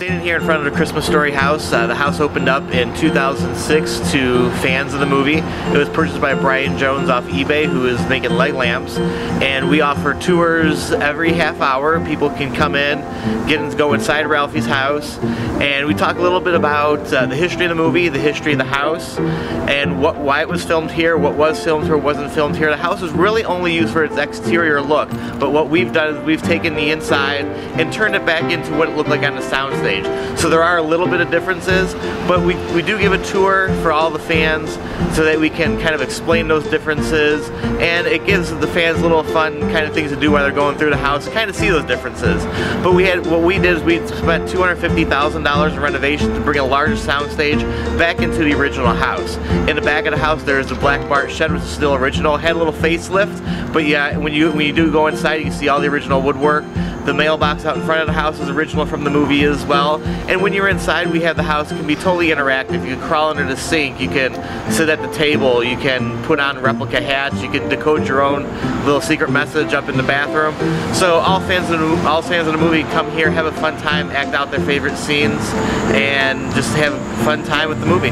standing here in front of the Christmas Story house. Uh, the house opened up in 2006 to fans of the movie. It was purchased by Brian Jones off eBay, who is making light lamps. And we offer tours every half hour. People can come in, get and go inside Ralphie's house, and we talk a little bit about uh, the history of the movie, the history of the house, and what why it was filmed here, what was filmed here, wasn't filmed here. The house was really only used for its exterior look, but what we've done is we've taken the inside and turned it back into what it looked like on the soundstage. So there are a little bit of differences, but we, we do give a tour for all the fans so that we can kind of explain those differences, and it gives the fans little fun kind of things to do while they're going through the house, kind of see those differences. But we had what we did is we spent $250,000 in renovations to bring a larger soundstage back into the original house. In the back of the house there is the Black Bart shed which is still original. Had a little facelift, but yeah, when you when you do go inside you can see all the original woodwork. The mailbox out in front of the house is original from the movie as well. And when you're inside, we have the house can be totally interactive. You can crawl under the sink, you can sit at the table, you can put on replica hats, you can decode your own little secret message up in the bathroom. So all fans of the, all fans of the movie come here, have a fun time, act out their favorite scenes, and just have a fun time with the movie.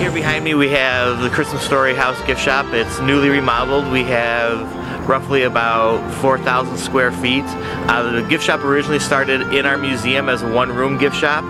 Here behind me we have the Christmas Story House gift shop. It's newly remodeled. We have roughly about 4,000 square feet. Uh, the gift shop originally started in our museum as a one-room gift shop.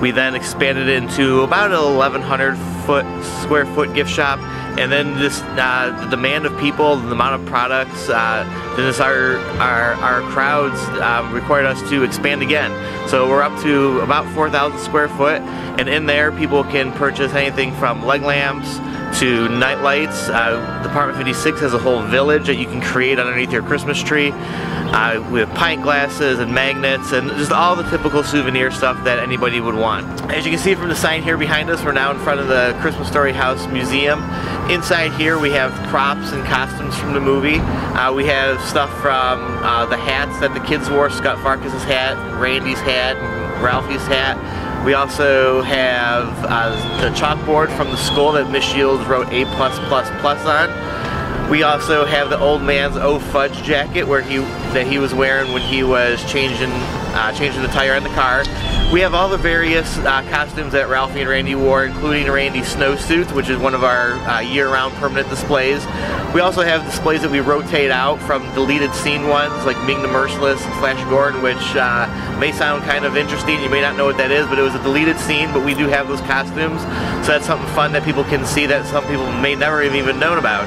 We then expanded into about an 1,100 foot square foot gift shop, and then this uh, the demand of people, the amount of products, uh, then this our our, our crowds um, required us to expand again. So we're up to about 4,000 square foot, and in there people can purchase anything from leg lamps to night lights. Uh, Department 56 has a whole village that you can create underneath your Christmas tree. Uh, we have pint glasses and magnets and just all the typical souvenir stuff that anybody would want. As you can see from the sign here behind us, we're now in front of the Christmas Story House Museum. Inside here we have props and costumes from the movie. Uh, we have stuff from uh, the hats that the kids wore, Scott Farkus's hat, Randy's hat, Ralphie's hat. We also have uh, the chalkboard from the school that Miss Shields wrote A+++ plus on. We also have the old man's Oh Fudge jacket where he that he was wearing when he was changing uh, changing the tire on the car. We have all the various uh, costumes that Ralphie and Randy wore, including Randy's snowsuit, which is one of our uh, year-round permanent displays. We also have displays that we rotate out from deleted scene ones, like Ming the Merciless and Flash Gordon, which uh, may sound kind of interesting. You may not know what that is, but it was a deleted scene, but we do have those costumes. So that's something fun that people can see that some people may never have even known about.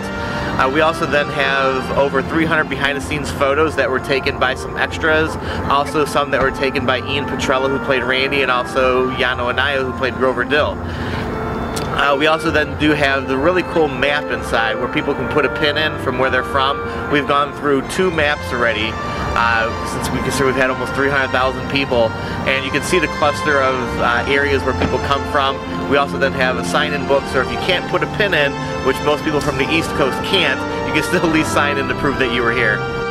Uh, we also then have over 300 behind the scenes photos that were taken by some extras, also some that were taken by Ian Petrella who played Randy and also Yano Anaya who played Grover Dill. Uh, we also then do have the really cool map inside where people can put a pin in from where they're from. We've gone through two maps already uh, since we consider we've had almost 300,000 people and you can see the cluster of uh, areas where people come from. We also then have a sign-in book so if you can't put a pin in, which most people from the East Coast can't, you can still at least sign in to prove that you were here.